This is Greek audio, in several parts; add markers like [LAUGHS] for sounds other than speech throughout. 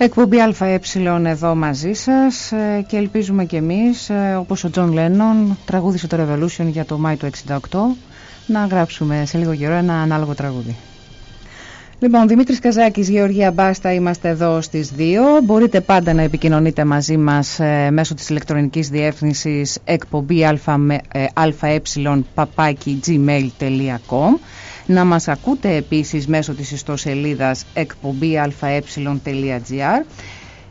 Εκπομπή ΑΕ εδώ μαζί σας ε, και ελπίζουμε και εμείς, ε, όπως ο Τζον Λένον τραγούδισε το Revolution για το Μάη του 68, να γράψουμε σε λίγο καιρό ένα ανάλογο τραγούδι. Λοιπόν, Δημήτρης Καζάκης, Γεωργία Μπάστα, είμαστε εδώ στις 2. Μπορείτε πάντα να επικοινωνείτε μαζί μας ε, μέσω της ηλεκτρονικής διεύθυνσης εκπομπή αε gmail.com να μας ακούτε επίσης μέσω της ιστοσελίδας εκπομπή αε.gr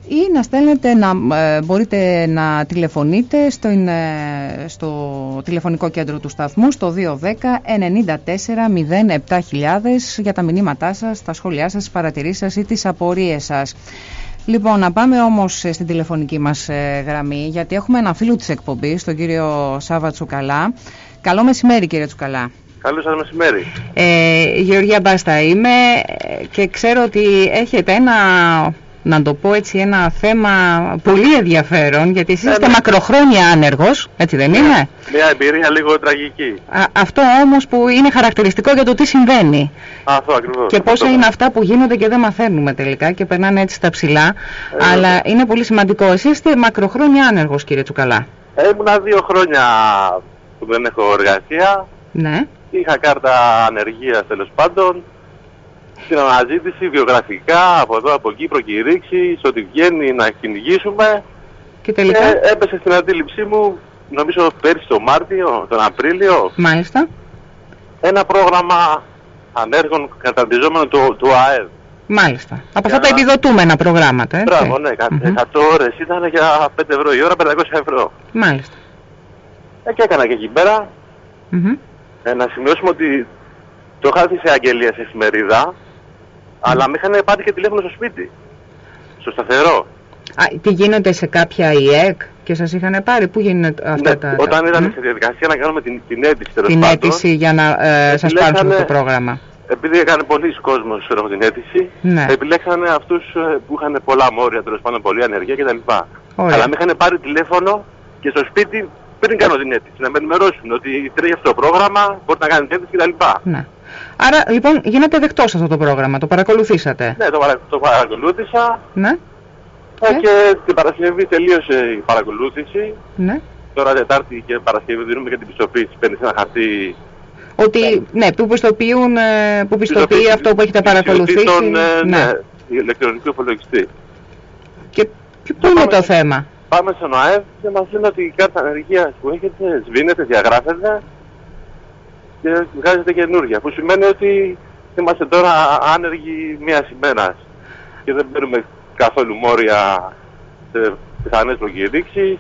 ή να στέλνετε να, ε, μπορείτε να τηλεφωνείτε στο, ε, στο τηλεφωνικό κέντρο του σταθμού στο 210 94 07000 για τα μηνύματά σας, τα σχόλιά σας, τις παρατηρήσεις σας ή τις απορίες σας. Λοιπόν, να πάμε όμως στην τηλεφωνική μας ε, γραμμή γιατί έχουμε ένα φίλο της εκπομπής, τον κύριο Σάβα Τσουκαλά. Καλό μεσημέρι κύριε Τσουκαλά. Καλό σας μεσημέρι. Ε, Γεωργία Μπάστα είμαι και ξέρω ότι έχετε ένα, να το πω έτσι, ένα θέμα πολύ ενδιαφέρον γιατί εσείς είστε ναι. μακροχρόνια άνεργος, έτσι δεν είναι; Μια εμπειρία λίγο τραγική. αυτό όμως που είναι χαρακτηριστικό για το τι συμβαίνει. Αυτό ακριβώς. Και πόσα είναι αυτά που γίνονται και δεν μαθαίνουμε τελικά και περνάνε έτσι στα ψηλά. Ε, αλλά είναι πολύ σημαντικό. Εσείς είστε μακροχρόνια άνεργος κύριε Τσουκαλά. Ήμουνα δύο χρόνια που δεν έχω εργασία. Ναι. Είχα κάρτα ανεργίας τέλος πάντων. Στην αναζήτηση, βιογραφικά, από εδώ από εκεί, προκηρύξει, ότι βγαίνει να κυνηγήσουμε. Και τελικά; Ε, έπεσε στην αντίληψή μου, νομίζω πέρσι τον Μάρτιο, τον Απρίλιο. Μάλιστα. Ένα πρόγραμμα ανέργων καταρτιζόμενο του, του ΑΕΔ. Μάλιστα. Από αυτά τα επιδοτούμενα προγράμματα, έτσι. Μπράβο, ναι. 100 ώρες ήταν για 5 ευρώ η ώρα, 500 ευρώ. Μάλιστα. Ε, και έκανα και εκεί πέρα. Ε, να σημειώσουμε ότι το είχα σε αγγελία σε εφημερίδα, αλλά με είχαν πάρει και τηλέφωνο στο σπίτι. Στο σταθερό. Α, τι γίνονται σε κάποια ΙΕΚ και σας είχαν πάρει, πού γίνονται αυτά ναι, τα... Όταν ήταν σε διαδικασία να κάνουμε την, την αίτηση τέλος Την αίτηση για να ε, σας πάρουν το πρόγραμμα. Επειδή έκανε πολλοί κόσμος ξέρω, την αίτηση, ναι. επιλέξανε αυτούς ε, που είχαν πολλά μόρια, τέλος πάντων πολλή ανεργία κτλ. Αλλά με είχαν πάρει τηλέφωνο και στο σπίτι πριν κάνω την αίτηση, να με ενημερώσουν ότι τρέχει αυτό το πρόγραμμα, μπορείτε να κάνετε αίτηση κτλ. Ναι. Άρα λοιπόν γίνεται δεκτός αυτό το πρόγραμμα, το παρακολουθήσατε; Ναι, το, παρα, το παρακολούθησα. Ναι. Ε, και την Παρασκευή τελείωσε η παρακολούθηση. Ναι. Τώρα Τετάρτη και Παρασκευή δίνουμε και την πιστοποίηση. Παίρνει ένα χαρτί. Ότι, ναι, που πιστοποιούν, ε, που πιστοποιεί αυτό που έχετε παρακολουθήσει. Τον, ε, ναι, ναι, ηλεκτρονικό υπολογιστή. Και, και πού είναι το θέμα; Πάμε στον ΟΑΕΒ και μας λένε ότι η κάρτα ανεργίας που έχετε σβήνεται, διαγράφεται και βγάζετε καινούργια. Που σημαίνει ότι είμαστε τώρα άνεργοι μία ημέρα και δεν παίρνουμε καθόλου μόρια σε πιθανές προκηρύξεις.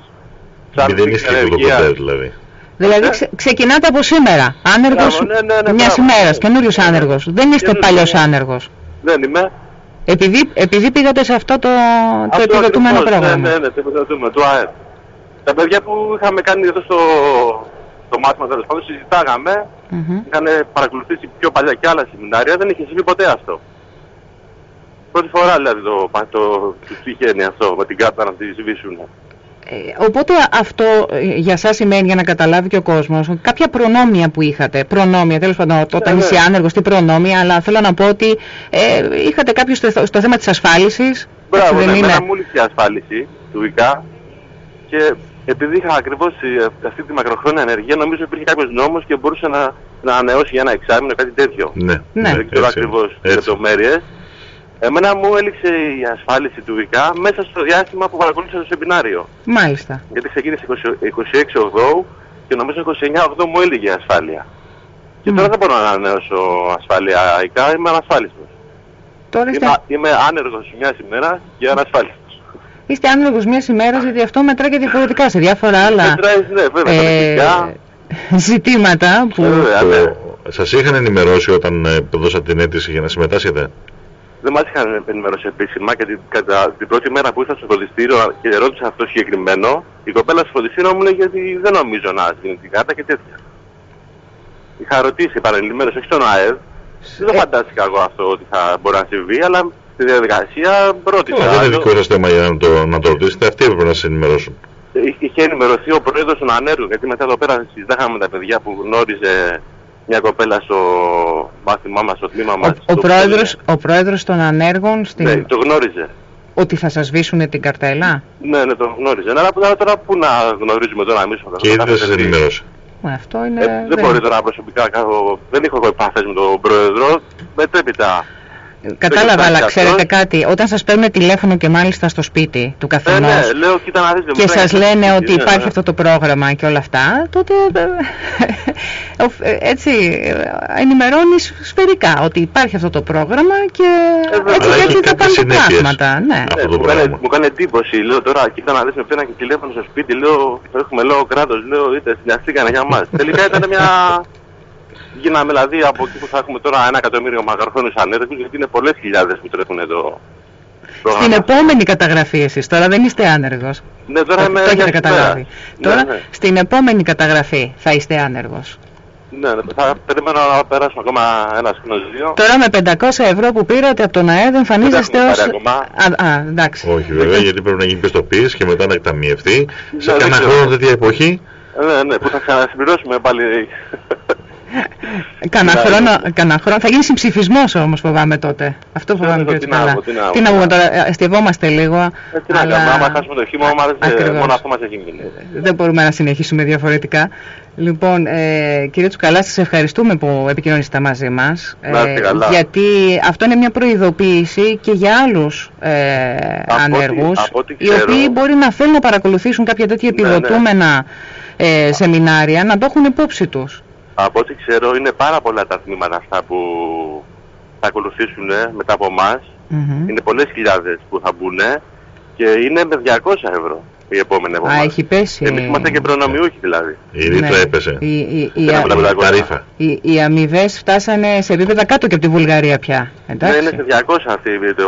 δεν είναι το ποτέ δηλαδή. Δηλαδή ναι. ξε, ξεκινάτε από σήμερα, άνεργος ναι, ναι, ναι, μιας ημέρας, καινούριος άνεργος. Δεν είστε παλιός άνεργος. Δεν είμαι. Επειδή, επειδή πήγατε σε αυτό το, το επιδοτούμενο πρόγραμμα. Ναι, ναι, ναι, το επιδοτούμενο, το ΑΕΠ. Τα παιδιά που είχαμε κάνει εδώ στο το μάθημα τέλος πάντων, συζητάγαμε, mm-hmm. είχαν παρακολουθήσει πιο παλιά και άλλα σεμινάρια, δεν είχε συμβεί ποτέ αυτό. Πρώτη φορά δηλαδή το, το, το, το τυχαίνει αυτό με την κάρτα να τη σβήσουν. Ε, οπότε αυτό ε, για σας σημαίνει για να καταλάβει και ο κόσμος κάποια προνόμια που είχατε, προνόμια τέλος πάντων όταν ε, είσαι ναι. άνεργος, τι προνόμια, αλλά θέλω να πω ότι ε, είχατε κάποιο στο, στο, θέμα της ασφάλισης. Μπράβο, ναι, είναι... μου η ασφάλιση του ΙΚΑ και επειδή είχα ακριβώς αυτή τη μακροχρόνια ενεργεία νομίζω υπήρχε κάποιος νόμος και μπορούσε να, να ανανεώσει για ένα εξάμεινο κάτι τέτοιο. Ναι, ναι. Δεν ξέρω ακριβώς λεπτομέρειες. Εμένα μου έληξε η ασφάλιση του ΒΙΚΑ μέσα στο διάστημα που παρακολούθησα το σεμινάριο. Μάλιστα. Γιατί ξεκίνησε 26 Ογδόου και νομίζω 29 Ογδόου μου έλυγε ασφάλεια. Και τώρα δεν μπορώ να ανανεώσω ασφάλεια ΙΚΑ, είμαι ανασφάλιστος. Τώρα είστε... Είμαι, είμαι άνεργος μια ημέρα και ανασφάλιστος. Είστε άνεργος μιας ημέρας γιατί αυτό μετράει και διαφορετικά σε διάφορα άλλα μετράει, ναι, βέβαια, ε, ζητήματα που... Βέβαια, ναι. Σας είχαν ενημερώσει όταν ε, δώσατε την αίτηση για να συμμετάσχετε; Δεν μας είχαν ενημερώσει επίσημα και κατά την πρώτη μέρα που ήρθα στο φροντιστήριο και ρώτησα αυτό συγκεκριμένο, η κοπέλα στο φροντιστήριο μου λέει ότι δεν νομίζω να σβήνει την κάρτα και τέτοια. Είχα ρωτήσει παραλληλμένως, όχι στον ΑΕΔ, δεν ε... φαντάστηκα εγώ αυτό ότι θα μπορεί να συμβεί, αλλά στη διαδικασία ρώτησα. δεν είναι δικό σας θέμα για να το, να το ρωτήσετε, αυτοί έπρεπε να σας ενημερώσουν. Είχε ενημερωθεί ο πρόεδρος των ανέργων, γιατί μετά εδώ πέρα συζητάγαμε τα παιδιά που γνώριζε μια κοπέλα στο μάθημά μας, στο τμήμα μας. Ο, ο, πρόεδρος, ο πρόεδρος των ανέργων στην... Ναι, το γνώριζε. Ότι θα σας σβήσουν την καρτέλα; Ναι, ναι, το γνώριζε. Αλλά τώρα, τώρα πού να γνωρίζουμε τώρα εμείς ο Και ήδη δεν καθένας σας τι- ενημέρωσε. Ε, αυτό είναι... Ε, δεν μπορεί τώρα προσωπικά, κάνω- δεν έχω εγώ επαφές με τον πρόεδρο, μετέπειτα. Κατάλαβα, Δεν αλλά υπάρχει ξέρετε αυτός. κάτι, όταν σας παίρνουν τηλέφωνο και μάλιστα στο σπίτι του Ε, καθενός ναι, λέω, κοίτα να δεις. δεν και μου σας φαίνεται. λένε ότι Ναι, υπάρχει ναι. αυτό το πρόγραμμα και όλα αυτά, τότε ε, ε, έτσι ε, ενημερώνεις σφαιρικά ότι υπάρχει αυτό το πρόγραμμα και Ε, βέβαια. έτσι Αλλά και έχει έτσι θα κάποιες πάνε τα συνέπειες. πράγματα. Ναι. Αυτό Ναι, το μου, κάνει, πράγμα. μου κάνει εντύπωση, λέω τώρα, κοίτα να δεις με πήραν και τηλέφωνο στο σπίτι, λέω, έχουμε λόγο κράτος, λέω, είτε συνιαστήκανε για μας. Τελικά ήταν μια... Γίναμε δηλαδή από εκεί που θα έχουμε τώρα ένα εκατομμύριο μαγαρχόνους ανέργους, γιατί είναι πολλές χιλιάδες που τρέχουν το πρόγραμμα. Στην επόμενη καταγραφή εσείς, τώρα δεν είστε άνεργος. Ναι, τώρα το, είμαι το μια έχετε σήμερα. καταλάβει. Ναι, Τώρα ναι. στην επόμενη καταγραφή θα είστε άνεργος. Ναι, ναι, θα περιμένω να περάσουμε ακόμα ένα σκηνός δύο. Τώρα με 500 ευρώ που πήρατε από τον ΑΕΔ εμφανίζεστε Δεν ως... έχουμε πάρει Α, α, εντάξει. Όχι βέβαια, γιατί πρέπει να γίνει πιστοποίηση και μετά να εκταμιευτεί. Σε Ναι, δεν κάνα ξέρω. χρόνο τέτοια εποχή. Ναι, ναι, που θα ξανασυμπληρώσουμε πάλι. [LAUGHS] Κανα Ναι, χρόνο, ναι. κανα χρόνο. Θα γίνει συμψηφισμός όμως φοβάμαι τότε. Αυτό φοβάμαι Ναι, πιο τι να καλά. πω, τι να Τι πω, να πούμε τι να τώρα, ε, αστευόμαστε λίγο. Ε, τι να αλλά κάνουμε, άμα χάσουμε το χειμώνα, μας άρεσε, Ακριβώς. μόνο αυτό μας έχει μείνει. δεν μπορούμε να συνεχίσουμε διαφορετικά. Λοιπόν, ε, κύριε Τσουκαλά, σας ευχαριστούμε που επικοινωνήσατε μαζί μας. Να είστε καλά. γιατί αυτό είναι μια προειδοποίηση και για άλλους ε, ό,τι- ανέργους, από ό,τι οι ξέρω- οποίοι μπορεί να θέλουν να παρακολουθήσουν κάποια τέτοια Ναι, ναι. επιδοτούμενα ε, σεμινάρια, να το έχουν υπόψη τους. Από ό,τι ξέρω, είναι πάρα πολλά τα τμήματα αυτά που θα ακολουθήσουν ε, μετά από εμάς. Μμμ. Είναι πολλές χιλιάδες που θα μπουν και είναι με 200 ευρώ η επόμενη από Α, εμάς. έχει πέσει. Εμείς είμαστε και προνομιούχοι δηλαδή. Η ρήτρα Ναι. έπεσε. Οι, οι, οι, Δεν α- έχουμε τα Τα ρήφα. οι, οι αμοιβές φτάσανε σε επίπεδα κάτω και από τη Βουλγαρία πια. Ναι, Εντάξει. είναι σε 200 αυτή το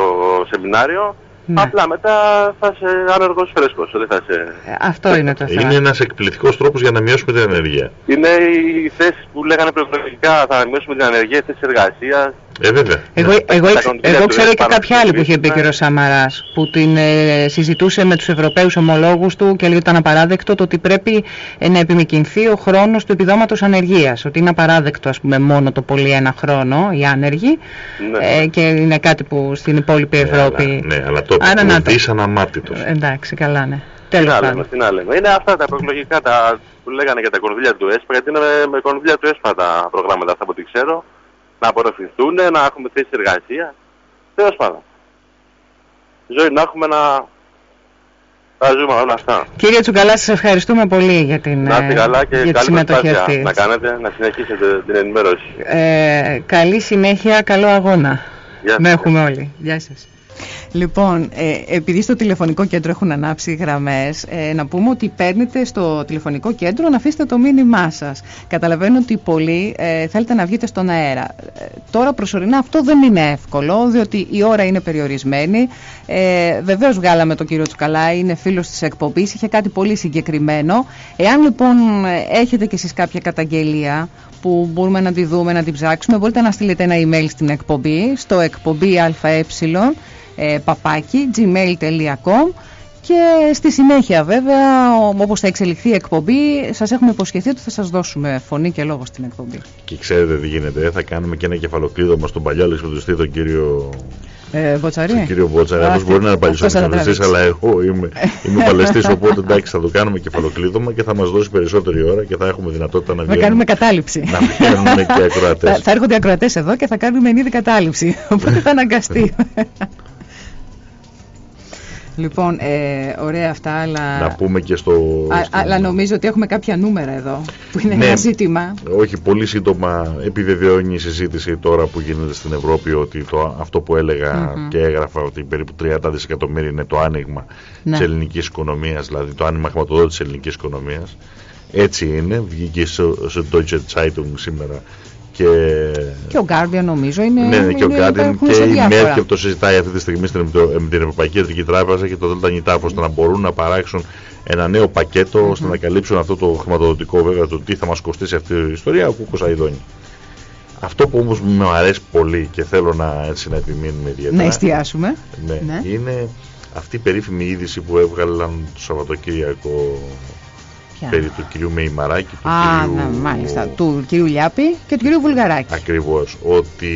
σεμινάριο. Ναι. Απλά μετά θα είσαι άνεργος φρέσκος. Δεν θα είσαι... Ε, Αυτό είναι το θέμα. Είναι ένας εκπληκτικός τρόπος για να μειώσουμε την ενέργεια. Είναι οι θέσεις που λέγανε προεκλογικά θα μειώσουμε την ανεργία, θέσεις εργασίας. Ε, βέβαια. Εγώ, Ναι. εγώ, Τα εξ- κονδύλια εγώ του ξέρω και ΕΣΠΑ κάποια να άλλη που είχε πει ο χρησιμοποιήσουμε. κ. Σαμαράς που την ε, συζητούσε με τους Ευρωπαίους ομολόγους του και λέει ότι ήταν απαράδεκτο το ότι πρέπει ε, να επιμηκυνθεί ο χρόνος του επιδόματος ανεργίας. Ότι είναι απαράδεκτο ας πούμε μόνο το πολύ ένα χρόνο οι άνεργοι Ναι. ε, και είναι κάτι που στην υπόλοιπη Ναι, Ευρώπη... αλλά- Ναι, αλλά το Άρα να το- επικρουθείς αναμάρτητος. Ε, Εντάξει, καλά ναι. Τι Τέλος να πάντων. λέμε, τι να λέμε. Είναι αυτά τα προεκλογικά τα, που λέγανε για τα κονδύλια του ΕΣΠΑ, γιατί είναι με, με κονδύλια του ΕΣΠΑ τα προγράμματα αυτά από ό,τι ξέρω. Να απορροφηθούν, να έχουμε θέσεις εργασία. Τέλος πάντων. Ζωή να έχουμε να... Θα ζούμε όλα αυτά. Κύριε Τσουκαλά, σας ευχαριστούμε πολύ για την, Να είστε ε, καλά και για τη καλή συμμετοχή προσπάθεια αυτής. να κάνετε, να συνεχίσετε την ενημέρωση. Ε, καλή συνέχεια, καλό αγώνα. Γεια σας. Να έχουμε όλοι. Γεια σας. Λοιπόν, ε, επειδή στο τηλεφωνικό κέντρο έχουν ανάψει γραμμές, ε, να πούμε ότι παίρνετε στο τηλεφωνικό κέντρο να αφήσετε το μήνυμά σας. Καταλαβαίνω ότι πολλοί ε, θέλετε να βγείτε στον αέρα. Ε, τώρα προσωρινά αυτό δεν είναι εύκολο, διότι η ώρα είναι περιορισμένη. Ε, βεβαίως βγάλαμε τον κύριο Τσουκαλά, είναι φίλος της εκπομπής, είχε κάτι πολύ συγκεκριμένο. Εάν λοιπόν ε, έχετε κι εσείς κάποια καταγγελία που μπορούμε να τη δούμε, να την ψάξουμε, μπορείτε να στείλετε ένα email στην εκπομπή, στο εκπομπή αε ε, παπάκι gmail.com και στη συνέχεια βέβαια ο- όπως θα εξελιχθεί η εκπομπή σας έχουμε υποσχεθεί ότι θα σας δώσουμε φωνή και λόγο στην εκπομπή. Και ξέρετε τι γίνεται, θα κάνουμε και ένα κεφαλοκλείδωμα στον παλιό λεξιπτωτιστή, τον κύριο, Ε, Μποτσαρή. τον κύριο Μπότσαρη. Α, Αυτός μπορεί να είναι παλιός αυτός θα τα λεξιπτωτιστής, τραβήξει. αλλά εγώ είμαι, είμαι παλαιστής, οπότε εντάξει θα το κάνουμε κεφαλοκλείδωμα και θα μας δώσει περισσότερη ώρα και θα έχουμε δυνατότητα να Θα κάνουμε βγαίνουμε, κατάληψη. να βγαίνουν και θα, ακροατές. θα έρχονται οι ακροατές εδώ και θα κάνουμε ενίδη κατάληψη. [LAUGHS] Οπότε θα αναγκαστεί. [LAUGHS] λοιπόν, ε, ωραία αυτά, αλλά, Να πούμε και στο... α- στο- αλλά νομίζω ότι έχουμε κάποια νούμερα εδώ που είναι Ναι. ένα ζήτημα. Όχι, πολύ σύντομα επιβεβαιώνει η συζήτηση τώρα που γίνεται στην Ευρώπη ότι το, αυτό που έλεγα Μμμ. και έγραφα ότι περίπου 30 δισεκατομμύρια είναι το άνοιγμα Ναι. της ελληνικής οικονομίας, δηλαδή το άνοιγμα χρηματοδότησης της ελληνικής οικονομίας. Έτσι είναι, βγήκε στο, στο Deutsche Zeitung σήμερα και, Και ο Guardian νομίζω είναι. ναι, ναι, και ο είναι- Guardian υπάρχουν και σε η διάφορα. Μέρκελ το συζητάει αυτή τη στιγμή στην, με την Ευρωπαϊκή Κεντρική Τράπεζα και το Δέλτα Νιτάφ ώστε να μπορούν να παράξουν ένα νέο πακέτο ώστε να καλύψουν αυτό το χρηματοδοτικό βέβαια το τι θα μας κοστίσει αυτή η ιστορία ο Κούκος Αϊδόνη. Αυτό που όμως μου αρέσει πολύ και θέλω να, έτσι, να επιμείνουμε ιδιαίτερα Να εστιάσουμε. ναι, Ναι. είναι αυτή η περίφημη είδηση που έβγαλαν το Σαββατοκύριακο Ποια; περί του κυρίου Μεϊμαράκη, του Α, κυρίου... ναι, μάλιστα. Του κυρίου Λιάπη και του κυρίου Βουλγαράκη. Ακριβώς, ότι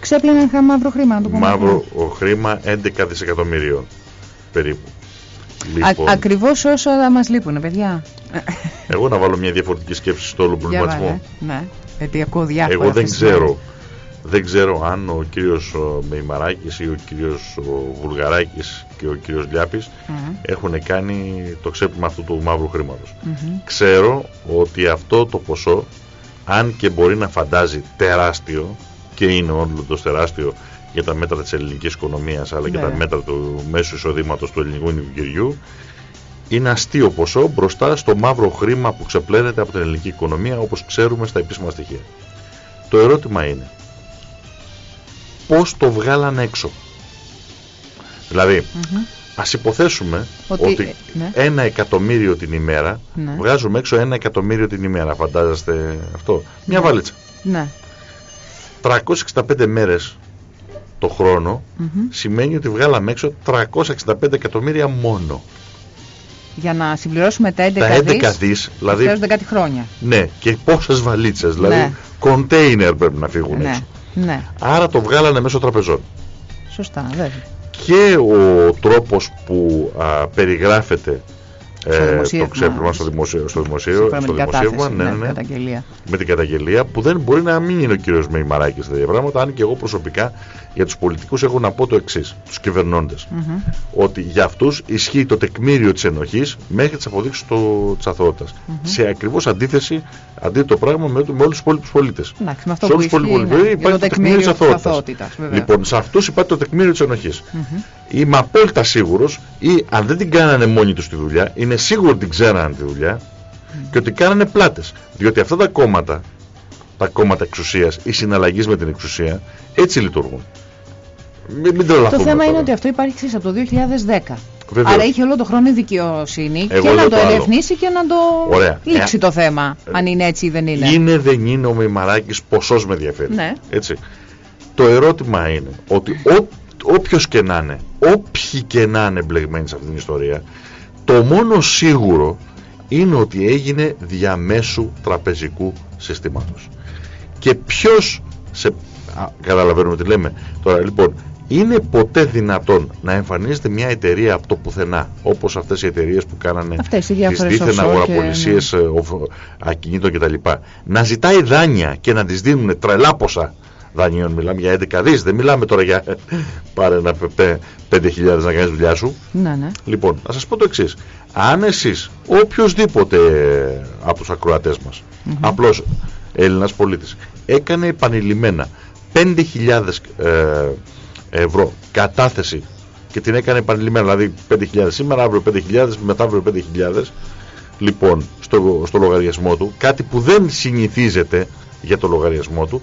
Ξέπλαιναν χα- μαύρο χρήμα, να το πούμε. μαύρο ο χρήμα 11 δισεκατομμυρίων περίπου. Λοιπόν, Α, ακριβώς όσα μας λείπουν, παιδιά. εγώ να βάλω μια διαφορετική σκέψη στο όλο Για προβληματισμό. βάλε. Ναι, γιατί ακούω διάφορα. Εγώ δεν αυτές τις ξέρω, μέρες. δεν ξέρω αν ο κύριος ο, Μεϊμαράκης ή ο κύριος ο Βουλγαράκης και ο κύριος Λιάπης Μμμ, έχουν κάνει το ξέπλυμα αυτού του μαύρου χρήματος. μμμ. Ξέρω ότι αυτό το ποσό, αν και μπορεί να φαντάζει τεράστιο, και είναι όντως τεράστιο για τα μέτρα της ελληνικής οικονομίας, αλλά και τα Βέβαια. μέτρα του μέσου εισοδήματος του ελληνικού νοικοκυριού, είναι αστείο ποσό μπροστά στο μαύρο χρήμα που ξεπλένεται από την ελληνική οικονομία, όπως ξέρουμε στα επίσημα στοιχεία. Το ερώτημα είναι, πώς το βγάλαν έξω; Δηλαδή, Μμμ. ας υποθέσουμε Ότι- ότι, ναι. ένα εκατομμύριο την ημέρα, Ναι. βγάζουμε έξω ένα εκατομμύριο την ημέρα, φαντάζεστε αυτό; Μια Ναι. βαλίτσα. Ναι. 365 μέρες το χρόνο Μμμ. σημαίνει ότι βγάλαμε έξω 365 εκατομμύρια μόνο. Για να συμπληρώσουμε τα 11 Τα 11 δις, δις, δηλαδή, χρειάζονται κάτι χρόνια. ναι, και πόσες βαλίτσες, δηλαδή Ναι. κοντέινερ πρέπει να φύγουν Ναι, έξω. ναι, Άρα το βγάλανε μέσω τραπεζών. σωστά, βέβαια. Και ο τρόπος που α, περιγράφεται Στο ε, το δημοσίευμα. ξέπλυμα στο, δημοσίο, στο, δημοσίο, Σύμφωνα με στο την δημοσίευμα, κατάθεση, ναι, ναι, ναι, ναι, καταγγελία. με την καταγγελία που δεν μπορεί να μην είναι ο κύριος Μεϊμαράκης τέτοια πράγματα, αν και εγώ προσωπικά για τους πολιτικούς έχω να πω το εξής, τους κυβερνώντες, Μμμ. ότι για αυτούς ισχύει το τεκμήριο της ενοχής μέχρι τις αποδείξεις του, της αθωότητας. Σε ακριβώς αντίθεση, αντίθετο πράγμα με, με όλους τους υπόλοιπους πολίτες. Εντάξει, με αυτό σε που όλους τους ισχύει, υπόλοιπους ναι, πολίτες για υπάρχει το το τεκμήριο της τεκμήριο της αθωότητας. αθωότητας, βέβαια. Λοιπόν, σε αυτούς υπάρχει το τεκμήριο της ενοχής. Μμμ. Είμαι απόλυτα σίγουρος ή αν δεν την κάνανε μόνοι τους τη δουλειά, είναι σίγουρο ότι την ξέρανε τη δουλειά και ότι κάνανε πλάτες. Διότι αυτά τα κόμματα, τα κόμματα εξουσίας, οι συναλλαγές με την εξουσία, έτσι λειτουργούν. Μην, μην τρελαθούμε Το θέμα τώρα. είναι ότι αυτό υπάρχει ξέρεις, από το 2010. Βεβαίως. Άρα είχε όλο το χρόνο η δικαιοσύνη Εγώ και να λέω το το άλλο. ερευνήσει και να το Ωραία. λήξει Ε, το θέμα, αν είναι έτσι ή δεν είναι. Είναι δεν είναι ο Μημαράκης ποσός με ενδιαφέρει. Ναι. Έτσι. Το ερώτημα είναι ότι ό, όποιος και να είναι, όποιοι και να είναι εμπλεγμένοι σε αυτήν την ιστορία, το μόνο σίγουρο είναι ότι έγινε διαμέσου τραπεζικού συστήματος. Και ποιος, σε, α, καταλαβαίνουμε τι λέμε, τώρα λοιπόν, είναι ποτέ δυνατόν να εμφανίζεται μια εταιρεία από το πουθενά, όπως αυτές οι εταιρείες που κάνανε Αυτές οι τις διάφορες δίθεν offshore και, αγοραπολισίες ε, οφ- ακινήτων κτλ. Να ζητάει δάνεια και να τις δίνουν τρελά ποσά δανείων. Μιλάμε για 11 δις, δεν μιλάμε τώρα για [LAUGHS] πάρε ένα 5.000 να κάνεις δουλειά σου. Ναι, ναι. Λοιπόν, να σας πω το εξής. Αν εσείς, οποιοδήποτε από τους ακροατές μας, απλώς Έλληνας πολίτης, έκανε επανειλημμένα 5.000 ε, ευρώ κατάθεση και την έκανε επανειλημμένα, δηλαδή 5.000 σήμερα, αύριο 5.000, μετά αύριο 5.000, λοιπόν, στο, στο λογαριασμό του, κάτι που δεν συνηθίζεται για το λογαριασμό του,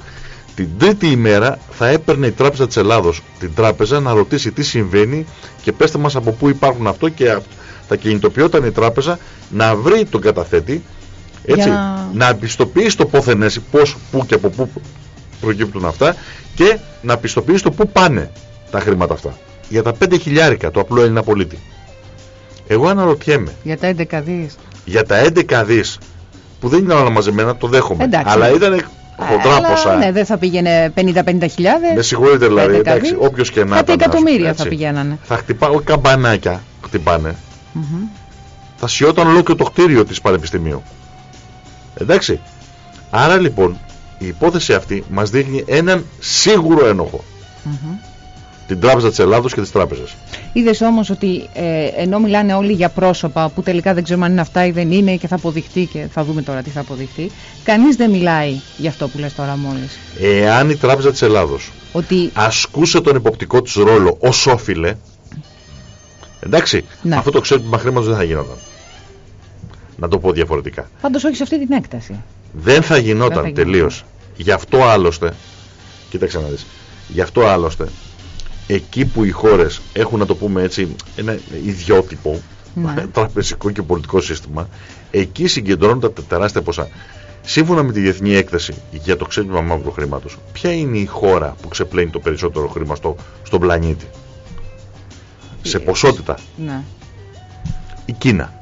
την τρίτη ημέρα θα έπαιρνε η Τράπεζα της Ελλάδος την τράπεζα να ρωτήσει τι συμβαίνει και πέστε μας από πού υπάρχουν αυτό και α- θα κινητοποιόταν η τράπεζα να βρει τον καταθέτη έτσι, Για- να πιστοποιήσει το πόθενες πώς, πού και από πού προκύπτουν αυτά και να πιστοποιήσει το πού πάνε τα χρήματα αυτά. Για τα 5 χιλιάρικα του απλού Έλληνα πολίτη. Εγώ αναρωτιέμαι Για τα 11 δις. για τα 11 δις που δεν είναι όλα μαζεμένα, το δέχομαι. Εντάξει. Αλλά ήταν χοντρά Αλλά, ποσά. Ναι, δεν θα πήγαινε 50-50 χιλιάδες. Με συγχωρείτε δηλαδή, 11 εντάξει, δις. όποιος και να Κάτι ήταν, ας πούμε, εκατομμύρια έτσι. θα πηγαίνανε. Θα χτυπάω καμπανάκια, χτυπάνε. Μμμ. Θα σιώταν όλο και το κτίριο της Πανεπιστημίου. Εντάξει. Άρα λοιπόν, η υπόθεση αυτή μας δείχνει έναν σίγουρο ένοχο. Μμμ. Την Τράπεζα της Ελλάδος και της Τράπεζας. Είδες όμως ότι ε, ενώ μιλάνε όλοι για πρόσωπα που τελικά δεν ξέρουμε αν είναι αυτά ή δεν είναι και θα αποδειχτεί και θα δούμε τώρα τι θα αποδειχτεί, κανείς δεν μιλάει για αυτό που λες τώρα μόλις. Εάν η Τράπεζα της Ελλάδος Ότι ασκούσε τον υποπτικό της ρόλο ως όφιλε, εντάξει, Ναι. αυτό το ξέπλυμα χρήματος δεν θα γινόταν. Να το πω διαφορετικά. πάντως όχι σε αυτή την έκταση. Δεν θα γινόταν Δεν θα γινόταν. τελείως. Γι' αυτό άλλωστε, κοίταξε να δεις, γι' αυτό άλλωστε, εκεί που οι χώρες έχουν να το πούμε έτσι ένα ιδιότυπο Ναι. [LAUGHS] τραπεζικό και πολιτικό σύστημα, εκεί συγκεντρώνονται τα τεράστια ποσά. Σύμφωνα με τη Διεθνή Έκθεση για το ξέπλυμα μαύρου χρήματος, ποια είναι η χώρα που ξεπλένει το περισσότερο χρήμα στο, στον πλανήτη, σε Ε, ποσότητα, Ναι. η Κίνα.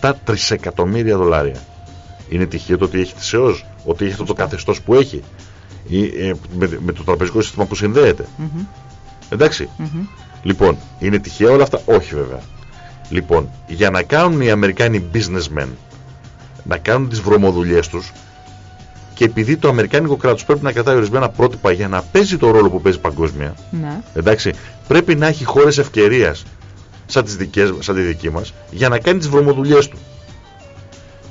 2,7 τρισεκατομμύρια δολάρια. Είναι τυχαίο το ότι έχει τη ΣΕΟΣ, ότι έχει αυτό το καθεστώς που έχει ή, ε, με, με το τραπεζικό σύστημα που συνδέεται. Μμμ. Εντάξει. Μμμ. Λοιπόν, είναι τυχαία όλα αυτά; Όχι βέβαια. Λοιπόν, για να κάνουν οι Αμερικάνοι businessmen να κάνουν τις βρωμοδουλειές τους και επειδή το Αμερικάνικο κράτος πρέπει να κρατάει ορισμένα πρότυπα για να παίζει το ρόλο που παίζει παγκόσμια, Ναι. εντάξει, πρέπει να έχει χώρες ευκαιρίας σαν, τις δικές, σαν τη δική μας για να κάνει τις βρωμοδουλειές του.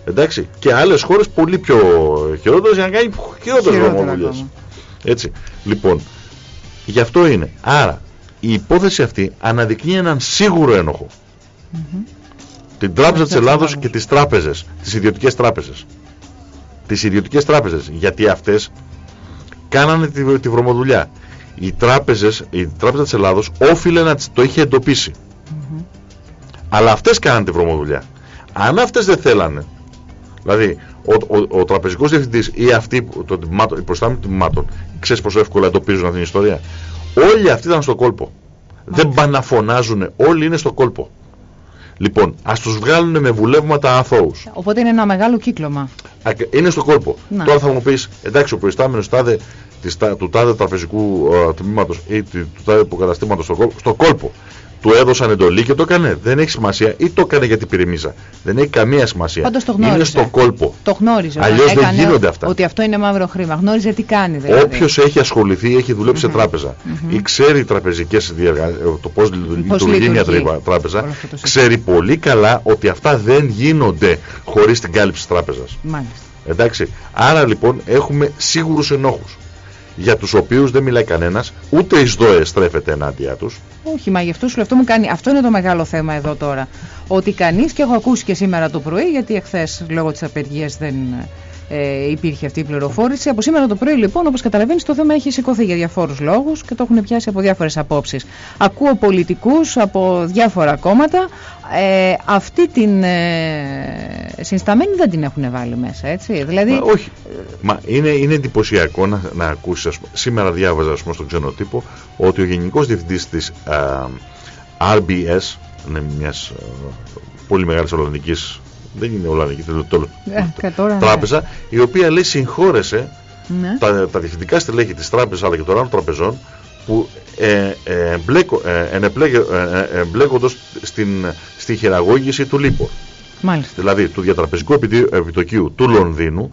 Εντάξει, και άλλες χώρες πολύ πιο χειρότερες για να κάνει χειρότερες Χειρότερα βρωμοδουλειές. ακόμα. Έτσι. Λοιπόν, γι' αυτό είναι. Άρα, η υπόθεση αυτή αναδεικνύει έναν σίγουρο ένοχο. Την Τράπεζα της της Ελλάδος Ελλάδος. και τις τράπεζες, τις ιδιωτικές τράπεζες. Τις ιδιωτικές τράπεζες, γιατί αυτές κάνανε τη, τη βρωμοδουλειά. Οι τράπεζες, η Τράπεζα της Ελλάδος όφιλε να τις- το είχε εντοπίσει. Αλλά αυτές κάνανε τη βρωμοδουλειά. Αν αυτές δεν θέλανε, δηλαδή ο, ο, ο τραπεζικός διευθυντής ή αυτοί, που- το, τμήματο- οι προστάμενοι των τμήματων, ξέρεις πόσο εύκολα εντοπίζουν αυτή την ιστορία; Όλοι αυτοί ήταν στο κόλπο. Δεν πάνε να φωνάζουν, όλοι είναι στο κόλπο. Λοιπόν, ας τους βγάλουν με βουλεύματα αθώους. Οπότε είναι ένα μεγάλο κύκλωμα. Ακ- Είναι στο κόλπο. Να. Τώρα θα μου πεις, εντάξει, ο προϊστάμενος τάδε, της, τα- του τάδε τραπεζικού ε, τμήματος ή του του τάδε υποκαταστήματος στο κόλπο, στο κόλπο. Του έδωσαν εντολή και το έκανε. Δεν έχει σημασία. Ή το έκανε γιατί πυρημίζα. Δεν έχει καμία σημασία. Πάντως το γνώριζε. Είναι στο κόλπο. Το γνώριζε. όταν Αλλιώς δεν έκανε γίνονται αυτά. Ότι αυτό είναι μαύρο χρήμα. Γνώριζε τι κάνει δηλαδή. Όποιος έχει ασχοληθεί, έχει δουλέψει σε τράπεζα ή ξέρει τραπεζικές διεργα... το πώς λειτουργεί μια λειτουργεί τρύπα- τράπεζα, όλο αυτό το σύστημα. ξέρει πολύ καλά ότι αυτά δεν γίνονται χωρίς την κάλυψη της τράπεζας. Μάλιστα. Εντάξει. Άρα λοιπόν έχουμε σίγουρους ενόχους για τους οποίους δεν μιλάει κανένας, ούτε εις ΔΟΕ στρέφεται ενάντια τους. Όχι, μα γι' αυτό σου λέω, αυτό μου κάνει. Αυτό είναι το μεγάλο θέμα εδώ τώρα. Ότι κανείς, και έχω ακούσει και σήμερα το πρωί, γιατί εχθές λόγω της απεργίας δεν ε, υπήρχε αυτή η πληροφόρηση. Από σήμερα το πρωί, λοιπόν, όπως καταλαβαίνεις, το θέμα έχει σηκωθεί για διαφόρους λόγους και το έχουν πιάσει από διάφορες απόψεις. Ακούω πολιτικούς από διάφορα κόμματα. Ε, αυτή την ε, συνσταμένη δεν την έχουν βάλει μέσα, έτσι. Δηλαδή, Μα, όχι. Μα είναι, είναι εντυπωσιακό να, να ακούσεις, ας πούμε, σήμερα διάβαζα ας πούμε, στον ξενοτύπο ότι ο Γενικός Διευθυντής της α, RBS, είναι μιας α, πολύ μεγάλης Ολλανδικής, δεν είναι Ολλανδική, το, το, ε, κα- τώρα, ναι. τράπεζα, η οποία λέει συγχώρεσε Ναι. τα, τα διευθυντικά στελέχη της τράπεζας αλλά και των άλλων τραπεζών που ε, ε, εμπλέκω- ε, ενεπλέγε- ε, ε, εμπλέκοντος στην, στη χειραγώγηση του ΛΥΠΟ Μάλιστα. δηλαδή του διατραπεζικού επιδι- επιτοκίου του Λονδίνου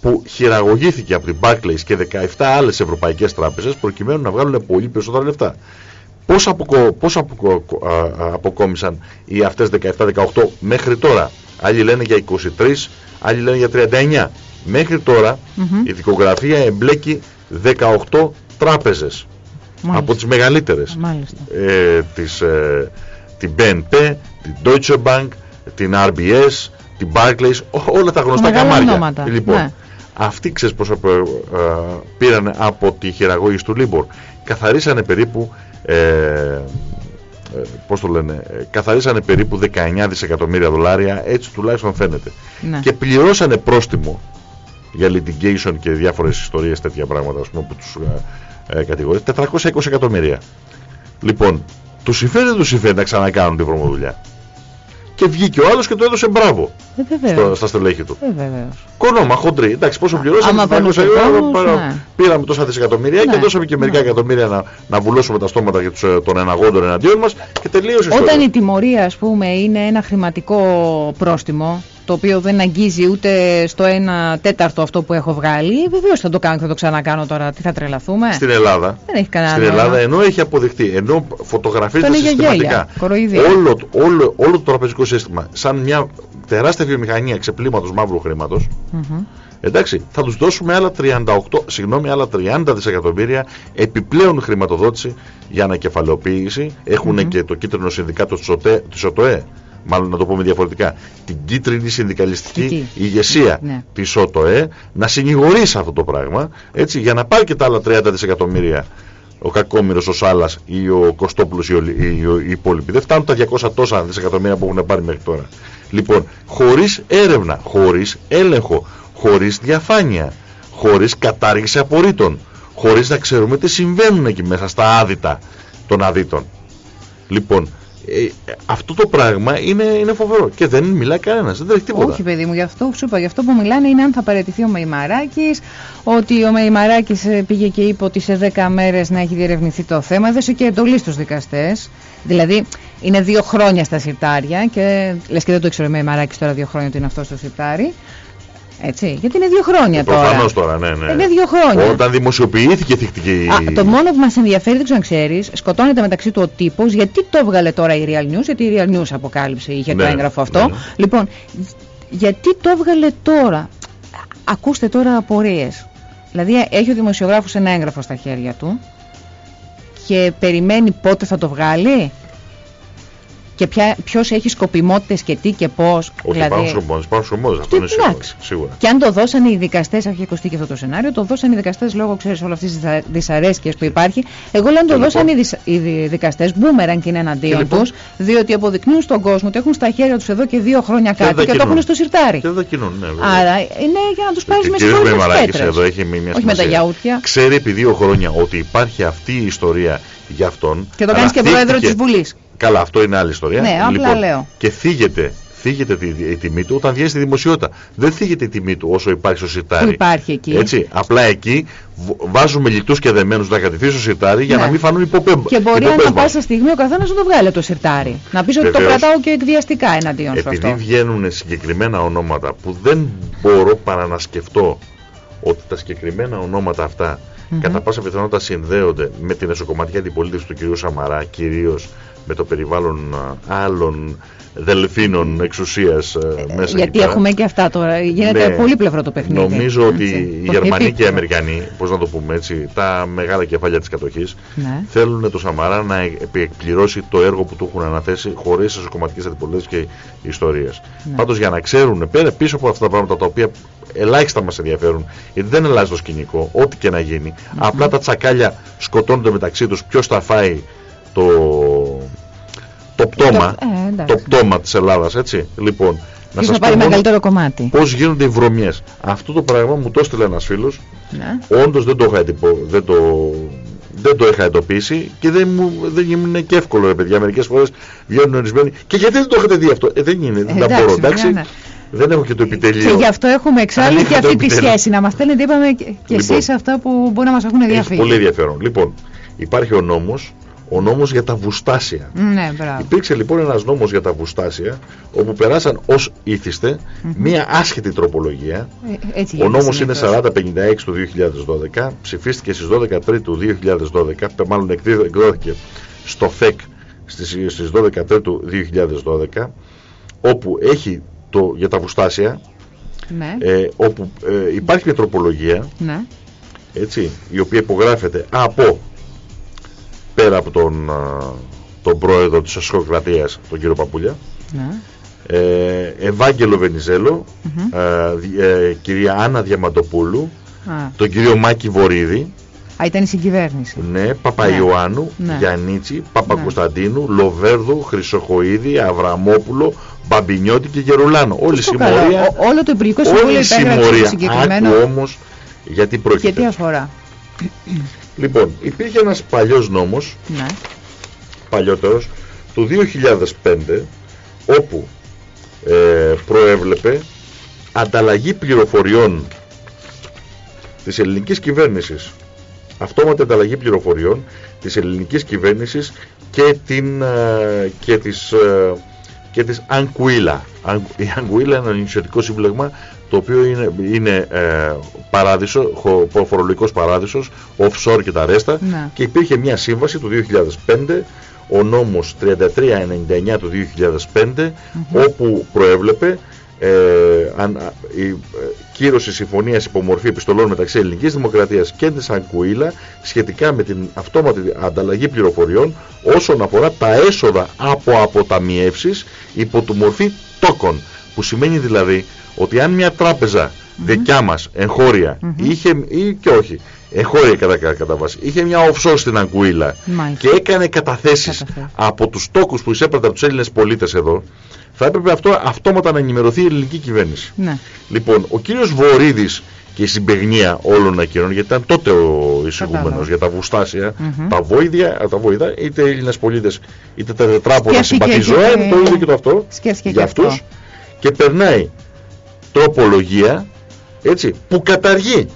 που χειραγωγήθηκε από την Barclays και 17 άλλες ευρωπαϊκές τράπεζες προκειμένου να βγάλουν πολύ περισσότερα λεφτά. Πώς, αποκο, πώς αποκο, α, α, αποκόμισαν οι αυτές 17-18 μέχρι τώρα. Άλλοι λένε για 23, άλλοι λένε για 39. Μέχρι τώρα Μμμ. η δικογραφία εμπλέκει 18 τράπεζες Μάλιστα. από τις μεγαλύτερες Μάλιστα. ε, της, ε, την BNP, την Deutsche Bank, την RBS, την Barclays, ό- όλα τα γνωστά Μεγάλα καμάρια. ονόματα, Λοιπόν, ναι. αυτοί ξέρεις πόσο ε, ε, πήραν από τη χειραγώγηση του Libor. Καθαρίσανε περίπου, ε, ε, πώς το λένε, ε, καθαρίσανε περίπου 19 δισεκατομμύρια δολάρια, έτσι τουλάχιστον φαίνεται. Ναι. Και πληρώσανε πρόστιμο για litigation και διάφορες ιστορίες τέτοια πράγματα, ας πούμε, που τους ε, ε, κατηγορεί, 420 εκατομμύρια. Λοιπόν, του συμφέρει δεν του συμφέρει να ξανακάνουν τη βρωμοδουλειά. Και βγήκε ο άλλος και το έδωσε μπράβο Ε, βεβαίως. στο, στα στελέχη του. Ε, βεβαίως. Κονόμα, χοντρή. Εντάξει, πόσο πληρώσαμε, Άμα 400 παίρνουν ευρώ, τους παρα- ναι. πήραμε τόσα δισεκατομμύρια και Ναι, δώσαμε και μερικά ναι. εκατομμύρια να, να βουλώσουμε τα στόματα για τους, ε, των εναγόντων εναντίον μας και τελείωσε η Όταν ιστορία. η τιμωρία, ας πούμε, είναι ένα χρηματικό πρόστιμο, το οποίο δεν αγγίζει ούτε στο 1 τέταρτο αυτό που έχω βγάλει, βεβαίως θα το κάνω και θα το ξανακάνω τώρα. Τι θα τρελαθούμε; Στην Ελλάδα, Δεν έχει κανένα στην νόημα. Ελλάδα ενώ έχει αποδειχτεί, ενώ φωτογραφίζεται Αυτό είναι για συστηματικά γέλια, κοροϊδία. όλο, το- όλο, όλο το τραπεζικό σύστημα σαν μια τεράστια βιομηχανία ξεπλήματος μαύρου χρήματος Μμμ. Εντάξει, θα τους δώσουμε άλλα 38, συγγνώμη, άλλα 30 δισεκατομμύρια επιπλέον χρηματοδότηση για ανακεφαλαιοποίηση. Έχουν και το κίτρινο συνδικάτο της ΟΤΕ, της ΟΤΟΕ, μάλλον να το πούμε διαφορετικά, την κίτρινη συνδικαλιστική Εκεί. ηγεσία Ναι. της ΟΤΟΕ να συνηγορήσει αυτό το πράγμα, έτσι, για να πάρει και τα άλλα 30 δισεκατομμύρια ο Κακόμηρος, ο Σάλας ή ο Κωστόπουλος ή, ο, ή ο- οι υπόλοιποι. Δεν φτάνουν τα 200 τόσα δισεκατομμύρια που έχουν πάρει μέχρι τώρα. Λοιπόν, χωρίς έρευνα, χωρίς έλεγχο, χωρίς διαφάνεια, χωρίς κατάργηση απορρίτων, χωρίς να ξέρουμε τι συμβαίνουν εκεί μέσα στα άδυτα των αδίτων. Λοιπόν, Ε, αυτό το πράγμα είναι, είναι φοβερό και δεν μιλάει κανένας, δεν τρέχει τίποτα. Όχι, παιδί μου, γι' αυτό σου είπα. Γι' αυτό που μιλάνε είναι αν θα παραιτηθεί ο Μεϊμαράκης, ότι ο Μεϊμαράκης ε, πήγε και είπε ότι σε 10 μέρες να έχει διερευνηθεί το θέμα. Έδωσε και εντολή στους δικαστές. Δηλαδή, είναι δύο χρόνια στα συρτάρια και λες και δεν το ήξερε ο Μεϊμαράκης τώρα δύο χρόνια ότι είναι αυτός στο συρτάρι. Έτσι, γιατί είναι δύο χρόνια Ε, τώρα. Προφανώς τώρα, ναι, ναι. Είναι δύο χρόνια. Όταν δημοσιοποιήθηκε η θηκτική. Α, το μόνο που μας ενδιαφέρει, δεν ξέρω αν ξέρεις, σκοτώνεται μεταξύ του ο τύπος. Γιατί το έβγαλε τώρα η Real News, γιατί η Real News αποκάλυψε, είχε Ναι, το έγγραφο αυτό. ναι, ναι. Λοιπόν, γιατί το έβγαλε τώρα; Ακούστε τώρα απορίες. Δηλαδή, έχει ο δημοσιογράφος ένα έγγραφο στα χέρια του και περιμένει πότε θα το βγάλει; Και ποιος έχει σκοπιμότητες και τι και πώς. Όχι, υπάρχουν σκοπιμότητες, υπάρχουν σκοπιμότητες, αυτό είναι σίγουρο. εντάξει. σίγουρα. Και αν το δώσανε οι δικαστές, έχει ακουστεί και αυτό το σενάριο, το δώσανε οι δικαστές λόγω ξέρεις όλη αυτή της δυσαρέσκειας που υπάρχει. Εγώ λέω αν το Και δώσανε λοιπόν- οι, δυσ- οι δικαστές, μπούμεραν και είναι εναντίον Και λοιπόν- τους, διότι αποδεικνύουν στον κόσμο ότι έχουν στα χέρια τους εδώ και δύο χρόνια Και κάτι δεν και, το κινούν. έχουν στο σιρτάρι. Και δεν τα κινούν, ναι, βέβαια. Άρα είναι για να τους πάρεις Και με ο κύριος συγχώρε Μεμαράκης πέτρες. εδώ έχει μια Όχι με τα σημασία. γιαούρτια. Ξέρει επί δύο χρόνια ότι υπάρχει αυτή η ιστορία για αυτόν. Και το αλλά κάνει και πρόεδρο θύχτηκε- της Βουλής. Καλά, αυτό είναι άλλη ιστορία. Ναι, απλά λέω. Και θίγεται, θίγεται τη, η τιμή του όταν βγαίνει στη δημοσιότητα. Δεν θίγεται η τιμή του όσο υπάρχει στο σιρτάρι. Που υπάρχει εκεί. Έτσι, απλά εκεί β- βάζουμε λιτούς και δεμένους να κατηθεί στο σιρτάρι για Ναι. να μην φανούν υποπέμπα. Και μπορεί ανά πάσα στιγμή ο καθένας να το βγάλει το σιρτάρι. Να πεις ότι το Βεβαίως. κρατάω και εκβιαστικά εναντίον σου Επειδή αυτό. βγαίνουν συγκεκριμένα ονόματα που δεν μπορώ παρά να σκεφτώ ότι τα συγκεκριμένα ονόματα αυτά Μμμ. κατά πάσα πιθανότητα συνδέονται με την εσωκομματική αντιπολίτευση του κ. Σαμαρά, κυρίως με το περιβάλλον α, άλλων δελφίνων εξουσίας ε, μέσα εκεί Γιατί πέρα. έχουμε και αυτά τώρα. Γίνεται Ναι. πολύ πλευρό το παιχνίδι. Νομίζω ότι Έτσι. οι Το Γερμανοί χτυπεί. και οι Αμερικανοί, πώς να το πούμε έτσι, τα μεγάλα κεφάλια της κατοχής, Ναι. θέλουν το Σαμαρά να εκπληρώσει το έργο που του έχουν αναθέσει χωρίς εσωκομματικές αντιπολίτευσεις και ιστορίες. Ναι. Πάντως για να ξέρουν πέρα πίσω από αυτά τα πράγματα τα οποία ελάχιστα μας ενδιαφέρουν, γιατί δεν αλλάζει το σκηνικό, ό,τι και να γίνει, απλά τα τσακάλια σκοτώνονται μεταξύ τους, ποιος θα φάει το, το πτώμα, Το- ε, εντάξει. το πτώμα της Ελλάδας, έτσι; Λοιπόν, να Ποιος σας θα πάρει πω μόνο μεγαλύτερο κομμάτι. πώς γίνονται οι βρωμιές. Αυτό το πράγμα μου το έστειλε ένας φίλος, Ναι. όντως δεν το είχα, εντυπω- δεν το, δεν το είχα εντοπίσει και δεν μου δεν είναι και εύκολο ρε παιδιά. Μερικές φορές βγαίνουν ορισμένοι και γιατί δεν το έχετε δει αυτό; Ε, δεν είναι, δεν τα εντάξει, μπορώ, εντάξει. ναι, ναι. Δεν έχω και το επιτελείο. Και γι' αυτό έχουμε εξάλλου Αν και είχα το αυτή τη επιτέλειο. σχέση. Να μας στέλνετε, είπαμε και, και Λοιπόν. εσείς αυτά που μπορεί να μας έχουν Έχει διαφύγει. πολύ ενδιαφέρον. Λοιπόν, υπάρχει ο νόμος, ο νόμος για τα βουστάσια. Ναι, μπράβο. Υπήρξε λοιπόν ένας νόμος για τα βουστάσια, όπου περάσαν ως ήθιστε μία άσχετη τροπολογία, Ε, Έτσι Ο γίνεται νόμος είναι συνήθως. 4056 του 2012, ψηφίστηκε στις 12 Τρίτου 2012, πε- μάλλον εκδίδο- εκδόθηκε στο ΦΕΚ στις, στις 12 Τρίτου 2012, όπου έχει το, για τα βουστάσια, Ναι, ε, όπου ε, υπάρχει μια τροπολογία, ναι. έτσι, η οποία υπογράφεται από, πέρα από τον, α, τον πρόεδρο της Ασκοκρατίας, τον κύριο Παπούλια, ναι. ε, Ευάγγελο Βενιζέλο, Μμμ. ε, δι- ε, κυρία Άννα Διαμαντοπούλου, Α, τον κύριο Μάκη Βορύδη, α, ήταν η συγκυβέρνηση. ναι, Παπαϊωάννου, Ναι. Γιαννίτσι, Παπακοσταντίνου, Λοβέρδου, Χρυσοχοίδη, Αβραμόπουλο, Μπαμπινιώτη και Γερουλάνο. Όλη η Στο καλό. συμμορία, Ο- Όλο το Υπουργικό όλη Συμβούλιο η υπέγραψε το συμμορία. συγκεκριμένο. Άκου όμως γιατί Και τι πρόκειται. αφορά. Λοιπόν, υπήρχε ένας παλιός νόμος, Ναι. παλιότερος, του 2005, όπου ε, προέβλεπε ανταλλαγή πληροφοριών της ελληνικής κυβέρνησης αυτόματη ανταλλαγή πληροφοριών της ελληνικής κυβέρνησης και, την, ε, και της, ε, και της Ανκουίλα. Αν- Η Ανκουίλα είναι ένα νησιωτικό σύμπλεγμα το οποίο είναι, είναι ε, παράδεισο, χω- φορολογικός παράδεισος, offshore και τα ρέστα Ναι. και υπήρχε μια σύμβαση του 2005 ο νόμος 3399 του 2005 όπου προέβλεπε ε, αν, α, η ε, κύρωση συμφωνίας υπομορφή επιστολών μεταξύ Ελληνικής Δημοκρατίας και της Ανκουίλα σχετικά με την αυτόματη ανταλλαγή πληροφοριών όσον αφορά τα έσοδα από αποταμιεύσεις υπό του μορφή τόκων που σημαίνει δηλαδή ότι αν μια τράπεζα δικιά μας εγχώρια είχε ή και όχι εγχώρια κατά, κατά, κατά βάση είχε μια offshore στην Ανκουίλα Μάλιστα. και έκανε καταθέσεις Καταθέσεις. από τους τόκους που εισέπραται από τους Έλληνες πολίτες εδώ θα έπρεπε αυτό αυτόματα να ενημερωθεί η ελληνική κυβέρνηση. Ναι. Λοιπόν, ο κύριος Βορύδης και η συμπεγνία όλων εκείνων, γιατί ήταν τότε ο εισηγούμενος Κατάλαβα. για τα βουστάσια, Μμμ. τα βόηδια, τα βόηδα, είτε Έλληνες πολίτες, είτε τα τετράπονα Σκέφτηκε συμπατιζόεν, και- το ίδιο και το αυτό Σκέφτηκε για και αυτό. αυτούς και περνάει τροπολογία έτσι, που καταργεί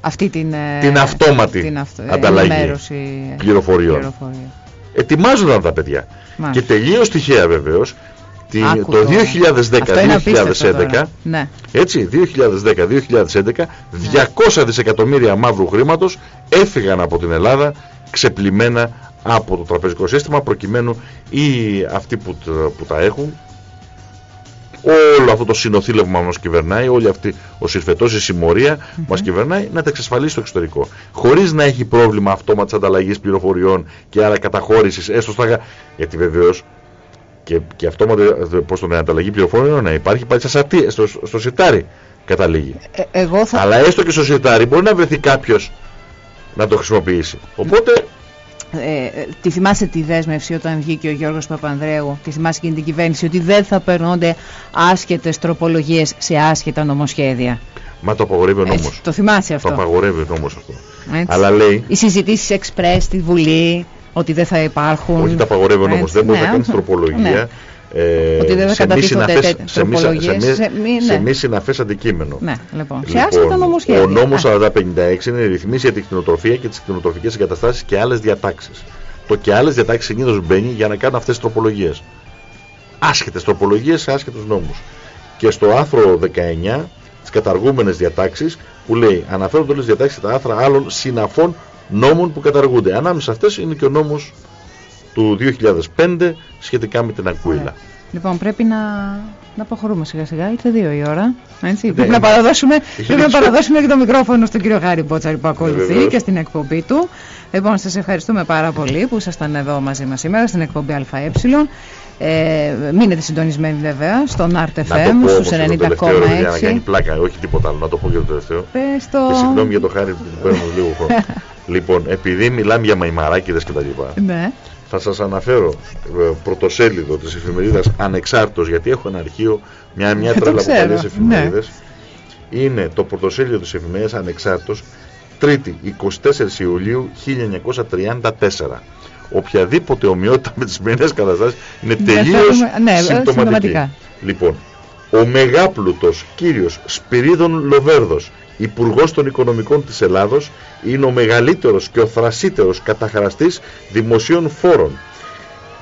Αυτή την, ε, την αυτόματη την αυτο- ανταλλαγή ενημέρωση πληροφοριών. πληροφοριών. Ετοιμάζονταν τα παιδιά. Μάλιστα. Και τελείως τυχαία βεβαίως την- Άκου το 2010-2011 Αυτό είναι απίστευτο τώρα. Ναι. έτσι, 2010-2011, 200 δισεκατομμύρια μαύρου χρήματος έφυγαν από την Ελλάδα ξεπλημμένα από το τραπεζικό σύστημα προκειμένου ή αυτοί που, τ- που τα έχουν όλο αυτό το συνοθήλευμα που μας κυβερνάει, όλη αυτή ο συρφετός, η συμμορία που μας κυβερνάει, να τα εξασφαλίσει στο εξωτερικό. Χωρίς να έχει πρόβλημα αυτόματης ανταλλαγής πληροφοριών και άρα καταχώρησης, έστω στα... γα- Γιατί βεβαίως και, και αυτόματη πώς τον ανταλλαγή πληροφοριών να υπάρχει πάλι στα σατί- στο, στο σιτάρι καταλήγει. Ε, εγώ θα... Αλλά έστω και στο σιτάρι μπορεί να βρεθεί κάποιος να το χρησιμοποιήσει. Οπότε Ε, ε, τη θυμάσαι τη δέσμευση όταν βγήκε ο Γιώργος Παπανδρέου, τη θυμάσαι εκείνη την κυβέρνηση, ότι δεν θα περνώνται άσχετες τροπολογίες σε άσχετα νομοσχέδια; μα το απαγορεύει ο Έτσι, νόμος. το θυμάσαι Το αυτό. απαγορεύει ο νόμος αυτό. Έτσι. Αλλά λέει Οι συζητήσεις εξπρές στη Βουλή, ότι δεν θα υπάρχουν. Όχι, τα απαγορεύει ο νόμος. Έτσι, Δεν μπορεί ναι, να κάνεις αυτό. τροπολογία. Ναι. Ε, Ότι δεν θα σε μη κατατίθονται συναφές- τέτοιες σε μη- σε τροπολογίες, μη- σε μη- σε ναι. μη συναφές αντικείμενο. Ναι, λοιπόν. σε άσχετα Λοιπόν, νομοσχέδια. ο νόμος Α, 4056 είναι ρυθμίσει για την κτηνοτροφία και τις κτηνοτροφικές εγκαταστάσεις και άλλες διατάξεις. Το και άλλες διατάξεις συνήθως μπαίνει για να κάνουν αυτές τις τροπολογίες. Άσχετες τροπολογίες σε άσχετους νόμους. Και στο άρθρο 19 τις καταργούμενες διατάξεις που λέει αναφέρονται όλες τις διατάξεις και τα άρθρα άλλων συναφών νόμων που καταργούνται. Ανάμεσα αυτές είναι και ο νόμος του 2005 σχετικά με την Ακουίλα. Ωραία. Λοιπόν, πρέπει να, να προχωρούμε σιγά σιγά. Ήρθε δύο η ώρα. Έτσι. Ναι. Πρέπει, να παραδώσουμε, πρέπει να παραδώσουμε και το μικρόφωνο στον κύριο Χάρη Μπότσαρη που ακολουθεί βεβαίως. και στην εκπομπή του. Λοιπόν, σας ευχαριστούμε πάρα πολύ που ήσασταν εδώ μαζί μας σήμερα στην εκπομπή ΑΕ. Ε, μείνετε συντονισμένοι βέβαια στον Να το RTFM πω στους όμως και το τελευταίο ρε, για να κάνει 90,6. πλάκα, όχι τίποτα άλλο, να το πω και το τελευταίο. Πες το. Και συγγνώμη για το χάρη που παίρνω λίγο χρόνο. [LAUGHS] λοιπόν, επειδή μιλάμε για μαϊμαράκιδες και τα λοιπά, Ναι. Θα σας αναφέρω ε, πρωτοσέλιδο της εφημερίδας Ανεξάρτητος, γιατί έχω ένα αρχείο, μια, μια Ε, το τρέλα από ξέρω, παλιές ναι. εφημερίδες. Είναι το πρωτοσέλιδο της εφημερίδας Ανεξάρτητος, Τρίτη, 24 Ιουλίου 1934. Οποιαδήποτε ομοιότητα [LAUGHS] με τις σημερινές καταστάσεις είναι Ναι, τελείως θέλουμε- ναι, ε, συμπτωματική. συμπτωματικά. Λοιπόν, ο μεγάπλουτος κύριος Σπυρίδων Λοβέρδος, Υπουργός των Οικονομικών της Ελλάδος, είναι ο μεγαλύτερος και ο θρασίτερος καταχραστής δημοσίων φόρων.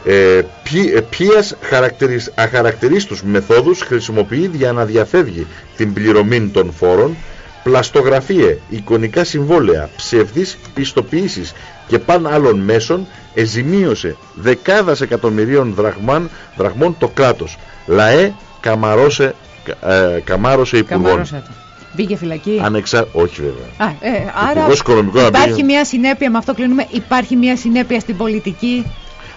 Ε, ποι, ε, ποιες χαρακτηρισ, αχαρακτηρίστους μεθόδους χρησιμοποιεί για να διαφεύγει την πληρωμή των φόρων, πλαστογραφίε, εικονικά συμβόλαια, ψευδείς πιστοποιήσεις και παν άλλων μέσων εζημίωσε δεκάδας εκατομμυρίων δραχμάν, δραχμών το κράτος. Λαέ καμαρώσε, ε, καμάρωσε υπουργών. Καμάρωσα το. Μπήκε φυλακή. Ανεξα... Όχι βέβαια. Α, ε, άρα Υπουργός Οικονομικών να υπάρχει πήγε- μια συνέπεια, με αυτό κλείνουμε, υπάρχει μια συνέπεια στην πολιτική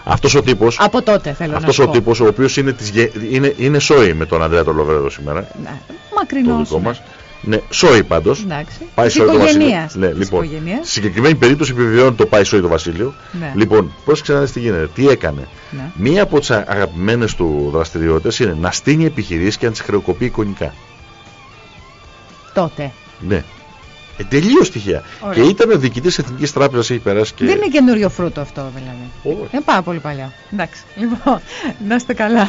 Αυτός ο τύπος, από τότε θέλω αυτός να ο σου πω. τύπος ο οποίος είναι, της, γε- είναι, είναι σόι με τον Ανδρέα τον Λοβέρδο σήμερα, Ναι, το μακρινός. δικό μας. Ναι, σόι πάντως. Εντάξει. Πάει Της σόι το Βασίλειο. οικογένειας. Ναι, Της λοιπόν, οικογένειας. στη συγκεκριμένη περίπτωση επιβεβαιώνει το πάει σόι το Βασίλειο. Ναι. Λοιπόν, πρόσεξε να δεις τι γίνεται. Τι έκανε. Ναι. Μία από τις α- αγαπημένες του δραστηριότητες είναι να στείνει επιχειρήσεις και να τις χρεοκοπεί εικονικά. Τότε. Ναι. Ε, τελείως τυχαία. Ωραία. Και ήταν ο διοικητής της Εθνικής Τράπεζας, έχει περάσει και... Δεν είναι καινούριο φρούτο αυτό δηλαδή. Όχι. Είναι πάρα πολύ παλιό. Εντάξει. Λοιπόν, να είστε καλά.